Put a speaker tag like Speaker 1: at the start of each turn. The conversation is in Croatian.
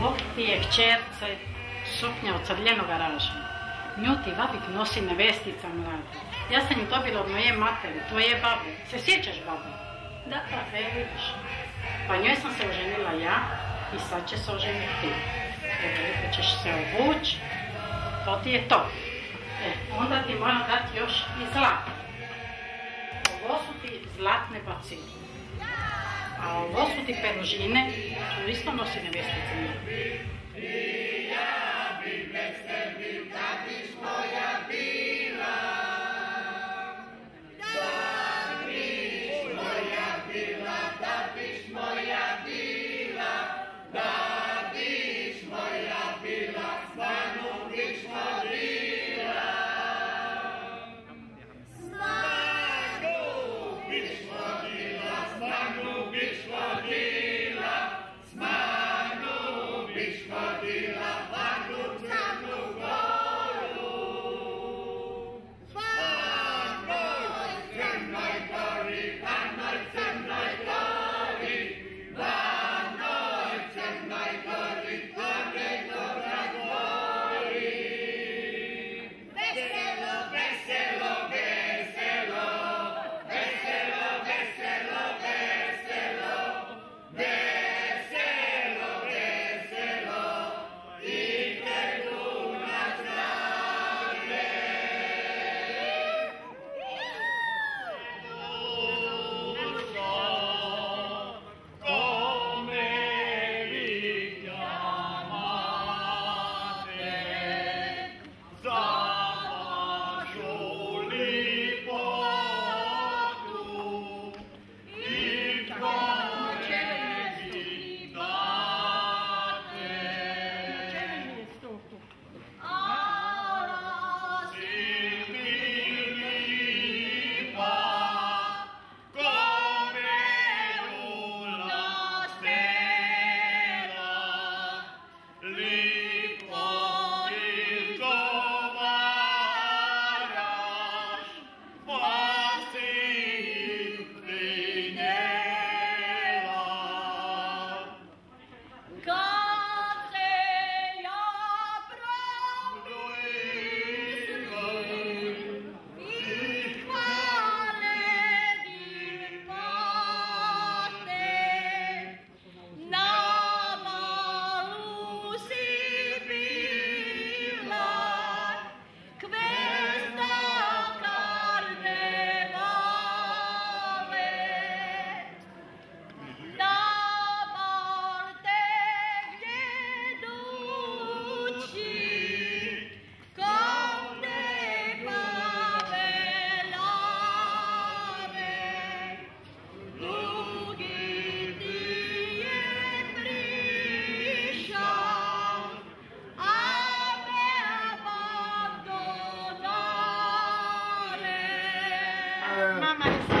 Speaker 1: Ovo ti je kćerce suknja od crljenog raža. Nju ti vabik nosi nevestica mlada. Ja sam ju dobila od moje materi, tvoje babe. Se sjećaš babe? Da, da, e, vidiš. Pa njoj sam se oženila ja i sad će se oženiti ti. Evo, ćeš se obući, to ti je to. E, onda ti moram dati još i zlato. Ovo su ti zlatne bacine a ovo su ti peružine, su isto nosi nevjestica money